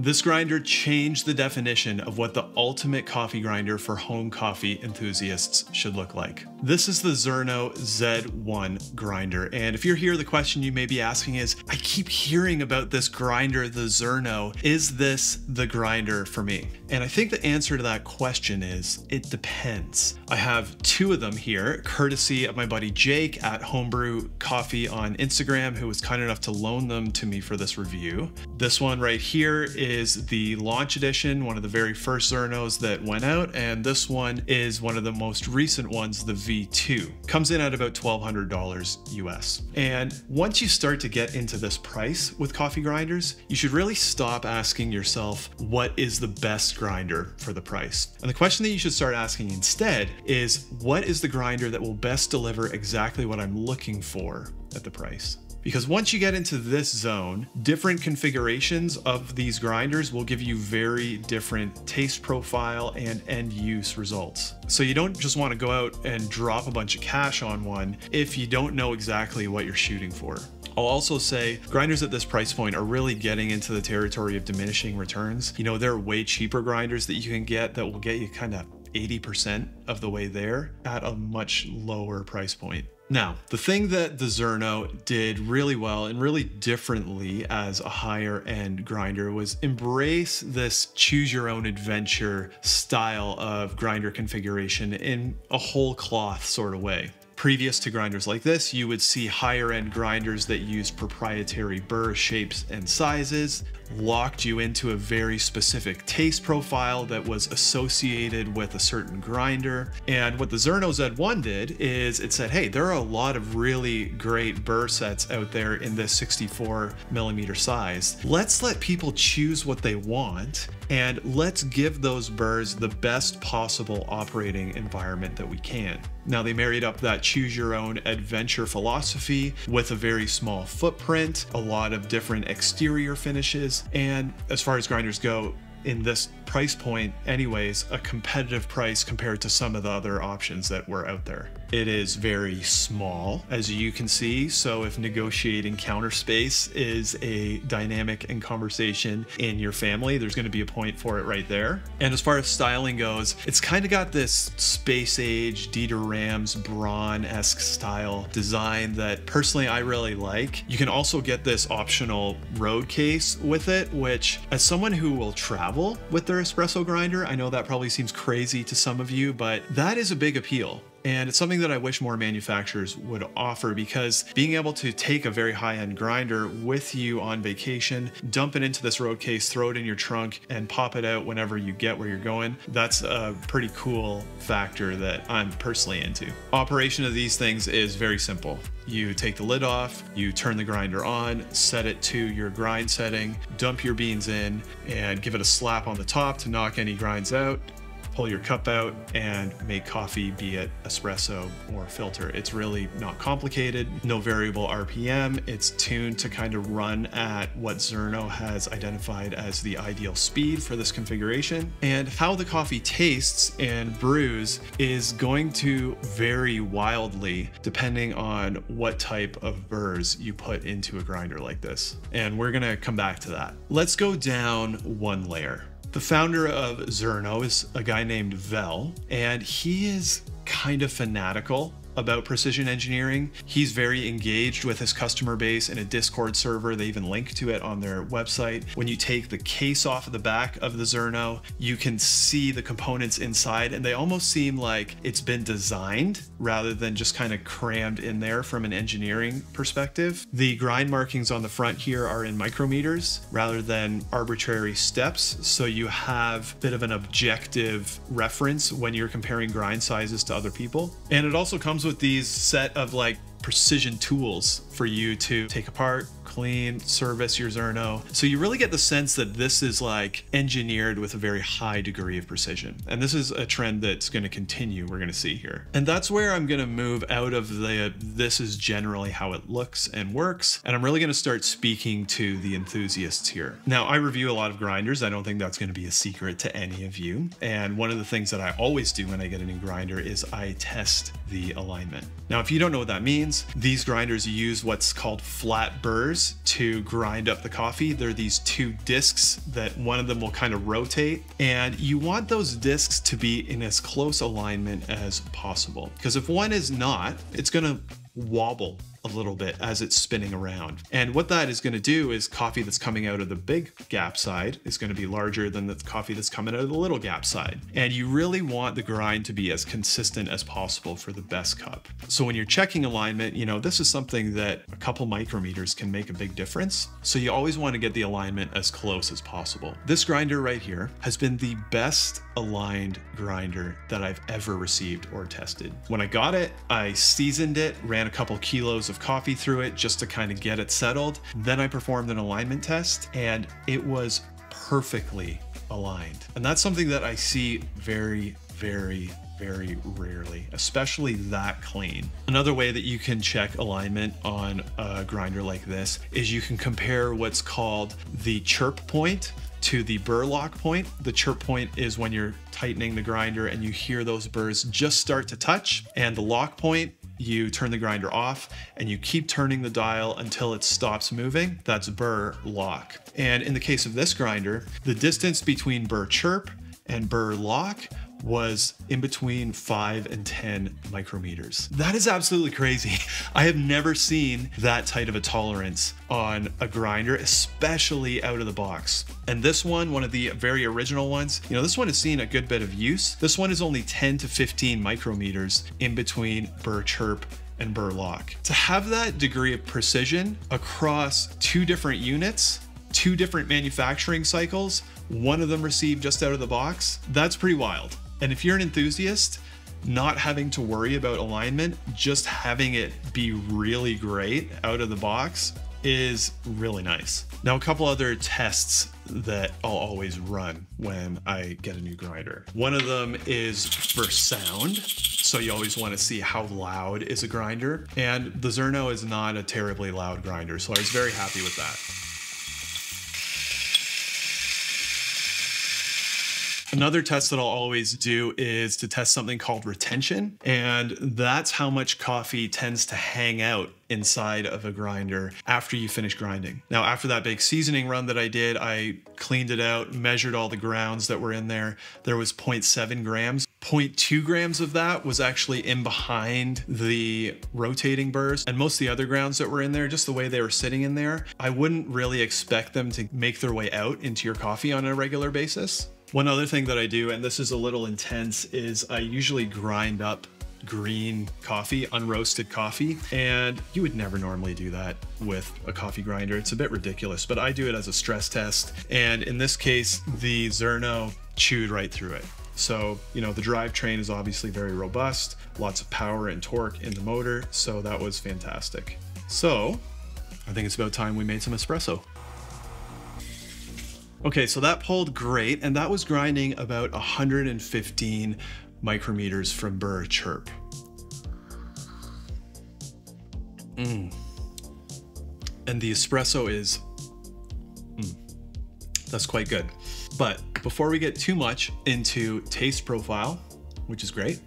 This grinder changed the definition of what the ultimate coffee grinder for home coffee enthusiasts should look like. This is the Zerno Z1 grinder, and if you're here, the question you may be asking is, I keep hearing about this grinder, the Zerno. Is this the grinder for me? And I think the answer to that question is, it depends. I have two of them here, courtesy of my buddy Jake at Homebrew Coffee on Instagram, who was kind enough to loan them to me for this review. This one right here is the launch edition, one of the very first Zernos that went out, and this one is one of the most recent ones, the V2. Comes in at about $1,200 US. And once you start to get into this price with coffee grinders, you should really stop asking yourself, what is the best grinder for the price? And the question that you should start asking instead is, what is the grinder that will best deliver exactly what I'm looking for at the price? Because once you get into this zone, different configurations of these grinders will give you very different taste profile and end use results. So you don't just want to go out and drop a bunch of cash on one if you don't know exactly what you're shooting for. I'll also say grinders at this price point are really getting into the territory of diminishing returns. You know, there are way cheaper grinders that you can get that will get you kind of 80% of the way there at a much lower price point. Now, the thing that the Zerno did really well and really differently as a higher end grinder was embrace this choose your own adventure style of grinder configuration in a whole cloth sort of way. Previous to grinders like this, you would see higher end grinders that use proprietary burr shapes and sizes, locked you into a very specific taste profile that was associated with a certain grinder. And what the Zerno Z1 did is it said, hey, there are a lot of really great burr sets out there in this 64 millimeter size. Let's let people choose what they want and let's give those burrs the best possible operating environment that we can. Now they married up that choose your own adventure philosophy with a very small footprint, a lot of different exterior finishes, and as far as grinders go, in this price point anyways, a competitive price compared to some of the other options that were out there. It is very small, as you can see. So if negotiating counter space is a dynamic and conversation in your family, there's going to be a point for it right there. And as far as styling goes, it's kind of got this space age Dieter Rams Braun-esque style design that personally I really like. You can also get this optional road case with it, which as someone who will travel with their espresso grinder, I know that probably seems crazy to some of you, but that is a big appeal. And it's something that I wish more manufacturers would offer because being able to take a very high end grinder with you on vacation, dump it into this road case, throw it in your trunk, and pop it out whenever you get where you're going, that's a pretty cool factor that I'm personally into. Operation of these things is very simple. You take the lid off, you turn the grinder on, set it to your grind setting, dump your beans in, and give it a slap on the top to knock any grinds out pull your cup out and make coffee, be it espresso or filter. It's really not complicated, no variable RPM. It's tuned to kind of run at what Zerno has identified as the ideal speed for this configuration. And how the coffee tastes and brews is going to vary wildly depending on what type of burrs you put into a grinder like this. And we're gonna come back to that. Let's go down one layer. The founder of Zerno is a guy named Vel, and he is kind of fanatical about precision engineering. He's very engaged with his customer base in a Discord server. They even link to it on their website. When you take the case off of the back of the Zerno, you can see the components inside and they almost seem like it's been designed rather than just kind of crammed in there from an engineering perspective. The grind markings on the front here are in micrometers rather than arbitrary steps. So you have a bit of an objective reference when you're comparing grind sizes to other people. And it also comes with with these set of like precision tools for you to take apart, clean, service your Zerno. So you really get the sense that this is like engineered with a very high degree of precision. And this is a trend that's going to continue, we're going to see here. And that's where I'm going to move out of the this is generally how it looks and works. And I'm really going to start speaking to the enthusiasts here. Now, I review a lot of grinders. I don't think that's going to be a secret to any of you. And one of the things that I always do when I get a new grinder is I test the alignment. Now, if you don't know what that means, these grinders use what's called flat burrs to grind up the coffee. They're these two discs that one of them will kind of rotate. And you want those discs to be in as close alignment as possible. Because if one is not, it's going to wobble a little bit as it's spinning around. And what that is going to do is coffee that's coming out of the big gap side is going to be larger than the coffee that's coming out of the little gap side. And you really want the grind to be as consistent as possible for the best cup. So when you're checking alignment, you know, this is something that a couple micrometers can make a big difference. So you always want to get the alignment as close as possible. This grinder right here has been the best aligned grinder that I've ever received or tested. When I got it, I seasoned it, ran a couple kilos of coffee through it just to kind of get it settled. Then I performed an alignment test and it was perfectly aligned. And that's something that I see very, very, very rarely, especially that clean. Another way that you can check alignment on a grinder like this is you can compare what's called the chirp point to the burr lock point. The chirp point is when you're tightening the grinder and you hear those burrs just start to touch. And the lock point you turn the grinder off and you keep turning the dial until it stops moving. That's burr lock. And in the case of this grinder, the distance between burr chirp and burr lock was in between 5 and 10 micrometers. That is absolutely crazy. I have never seen that tight of a tolerance on a grinder, especially out of the box. And this one, one of the very original ones, you know, this one has seen a good bit of use. This one is only 10 to 15 micrometers in between burr chirp and burr lock. To have that degree of precision across two different units, two different manufacturing cycles, one of them received just out of the box, that's pretty wild. And if you're an enthusiast, not having to worry about alignment, just having it be really great out of the box is really nice. Now, a couple other tests that I'll always run when I get a new grinder. One of them is for sound. So you always want to see how loud is a grinder. And the Zerno is not a terribly loud grinder, so I was very happy with that. Another test that I'll always do is to test something called retention. And that's how much coffee tends to hang out inside of a grinder after you finish grinding. Now, after that big seasoning run that I did, I cleaned it out, measured all the grounds that were in there. There was 0.7 grams. 0.2 grams of that was actually in behind the rotating burrs and most of the other grounds that were in there, just the way they were sitting in there, I wouldn't really expect them to make their way out into your coffee on a regular basis. One other thing that I do, and this is a little intense, is I usually grind up green coffee, unroasted coffee, and you would never normally do that with a coffee grinder. It's a bit ridiculous, but I do it as a stress test. And in this case, the Zerno chewed right through it. So, you know, the drivetrain is obviously very robust, lots of power and torque in the motor, so that was fantastic. So, I think it's about time we made some espresso. Okay, so that pulled great, and that was grinding about 115 micrometers from burr chirp. Mm. And the espresso is, mm, that's quite good. But before we get too much into taste profile, which is great,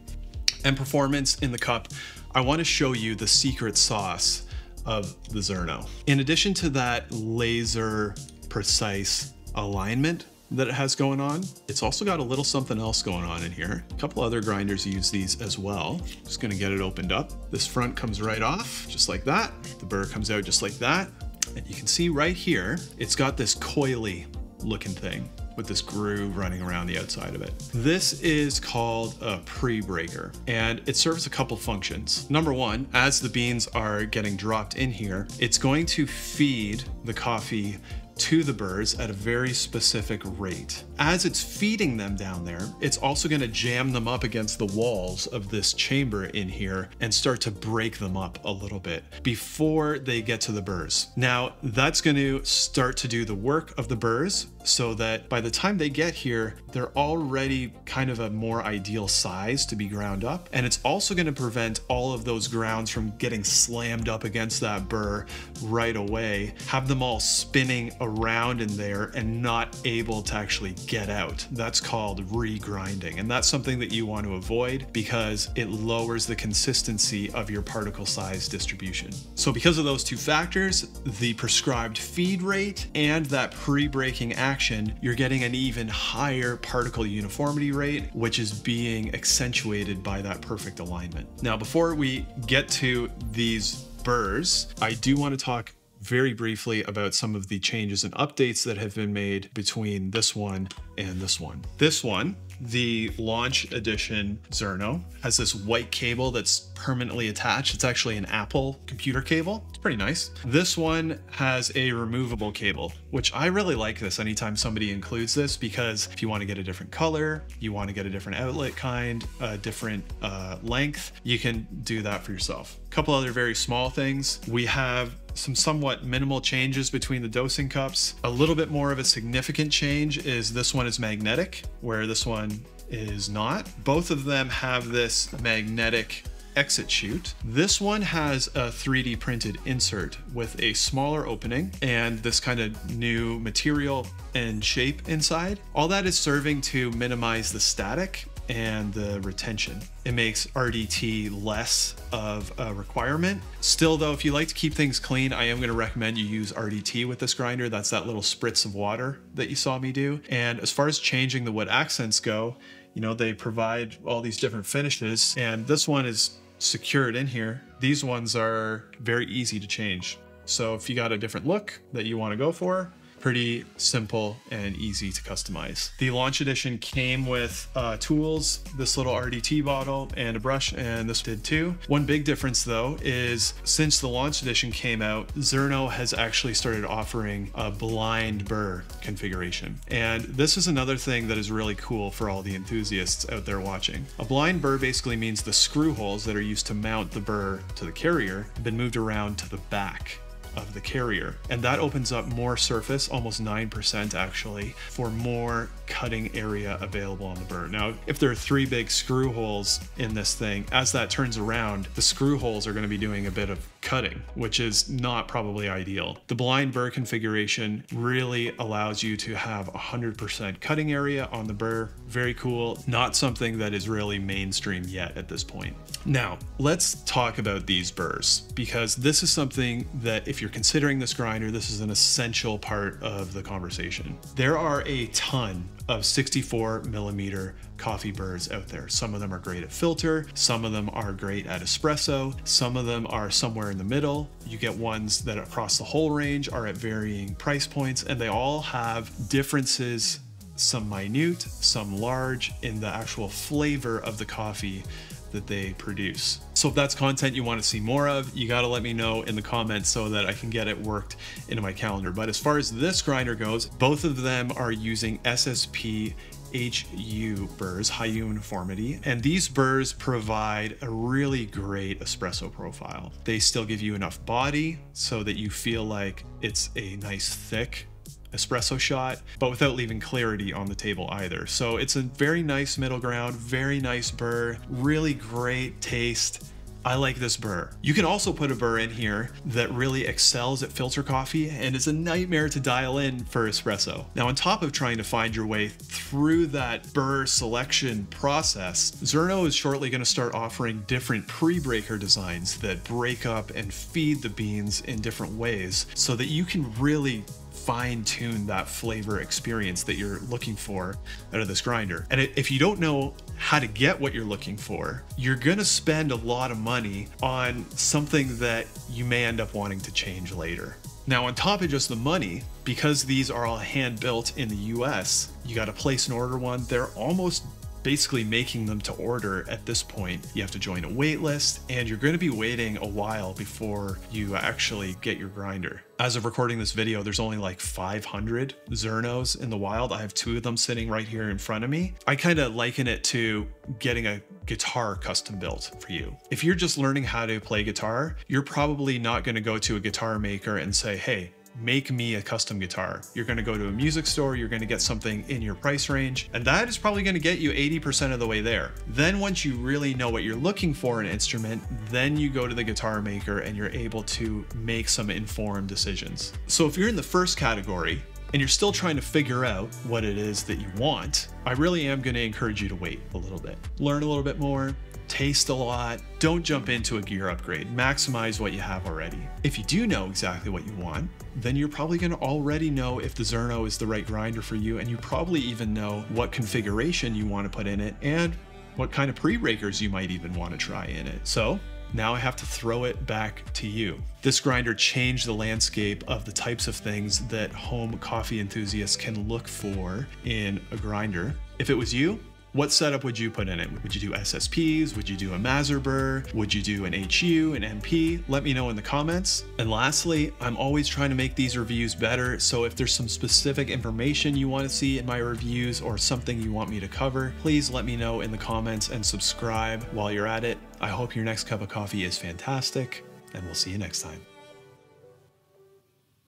and performance in the cup, I want to show you the secret sauce of the Zerno. In addition to that laser precise alignment that it has going on. It's also got a little something else going on in here. A couple other grinders use these as well. Just gonna get it opened up. This front comes right off, just like that. The burr comes out just like that. And you can see right here, it's got this coily looking thing with this groove running around the outside of it. This is called a pre-breaker and it serves a couple functions. Number one, as the beans are getting dropped in here, it's going to feed the coffee to the burrs at a very specific rate. As it's feeding them down there, it's also going to jam them up against the walls of this chamber in here and start to break them up a little bit before they get to the burrs. Now, that's going to start to do the work of the burrs so that by the time they get here, they're already kind of a more ideal size to be ground up. And it's also going to prevent all of those grounds from getting slammed up against that burr right away, have them all spinning around in there and not able to actually get out. That's called regrinding. And that's something that you want to avoid because it lowers the consistency of your particle size distribution. So because of those two factors, the prescribed feed rate and that pre-breaking action, you're getting an even higher particle uniformity rate, which is being accentuated by that perfect alignment. Now, before we get to these burrs, I do want to talk very briefly about some of the changes and updates that have been made between this one and this one. This one the launch edition Zerno has this white cable that's permanently attached. It's actually an Apple computer cable. It's pretty nice. This one has a removable cable, which I really like this anytime somebody includes this because if you want to get a different color, you want to get a different outlet kind, a different uh, length, you can do that for yourself. A couple other very small things. We have some somewhat minimal changes between the dosing cups. A little bit more of a significant change is this one is magnetic, where this one is not. Both of them have this magnetic exit chute. This one has a 3D printed insert with a smaller opening and this kind of new material and shape inside. All that is serving to minimize the static and the retention. It makes RDT less of a requirement. Still though, if you like to keep things clean, I am gonna recommend you use RDT with this grinder. That's that little spritz of water that you saw me do. And as far as changing the wood accents go, you know, they provide all these different finishes and this one is secured in here. These ones are very easy to change. So if you got a different look that you wanna go for, pretty simple and easy to customize. The launch edition came with uh, tools, this little RDT bottle and a brush, and this did too. One big difference though is since the launch edition came out, Zerno has actually started offering a blind burr configuration. And this is another thing that is really cool for all the enthusiasts out there watching. A blind burr basically means the screw holes that are used to mount the burr to the carrier have been moved around to the back of the carrier. And that opens up more surface, almost 9% actually, for more cutting area available on the burr. Now, if there are three big screw holes in this thing, as that turns around, the screw holes are gonna be doing a bit of cutting, which is not probably ideal. The blind burr configuration really allows you to have 100% cutting area on the burr. Very cool. Not something that is really mainstream yet at this point. Now, let's talk about these burrs because this is something that if you're considering this grinder, this is an essential part of the conversation. There are a ton of 64 millimeter coffee burrs out there. Some of them are great at filter, some of them are great at espresso, some of them are somewhere in the middle. You get ones that across the whole range are at varying price points and they all have differences some minute, some large in the actual flavor of the coffee that they produce. So if that's content you want to see more of, you got to let me know in the comments so that I can get it worked into my calendar. But as far as this grinder goes, both of them are using SSP HU burrs, high uniformity, and these burrs provide a really great espresso profile. They still give you enough body so that you feel like it's a nice thick espresso shot, but without leaving clarity on the table either. So it's a very nice middle ground, very nice burr, really great taste. I like this burr. You can also put a burr in here that really excels at filter coffee and is a nightmare to dial in for espresso. Now on top of trying to find your way through that burr selection process, Zerno is shortly going to start offering different pre-breaker designs that break up and feed the beans in different ways so that you can really fine tune that flavor experience that you're looking for out of this grinder. And if you don't know how to get what you're looking for, you're gonna spend a lot of money on something that you may end up wanting to change later. Now, on top of just the money, because these are all hand built in the US, you got to place an order one. They're almost basically making them to order at this point. You have to join a wait list and you're going to be waiting a while before you actually get your grinder. As of recording this video, there's only like 500 Zernos in the wild. I have two of them sitting right here in front of me. I kind of liken it to getting a guitar custom built for you. If you're just learning how to play guitar, you're probably not going to go to a guitar maker and say, hey, make me a custom guitar. You're going to go to a music store, you're going to get something in your price range, and that is probably going to get you 80% of the way there. Then once you really know what you're looking for in an instrument, then you go to the guitar maker and you're able to make some informed decisions. So if you're in the first category, and you're still trying to figure out what it is that you want, I really am going to encourage you to wait a little bit. Learn a little bit more, taste a lot. Don't jump into a gear upgrade. Maximize what you have already. If you do know exactly what you want, then you're probably going to already know if the Zerno is the right grinder for you, and you probably even know what configuration you want to put in it and what kind of pre-breakers you might even want to try in it. So now I have to throw it back to you. This grinder changed the landscape of the types of things that home coffee enthusiasts can look for in a grinder. If it was you, what setup would you put in it? Would you do SSPs? Would you do a Mazzer burr? Would you do an HU, an MP? Let me know in the comments. And lastly, I'm always trying to make these reviews better, so if there's some specific information you want to see in my reviews or something you want me to cover, please let me know in the comments and subscribe while you're at it. I hope your next cup of coffee is fantastic, and we'll see you next time.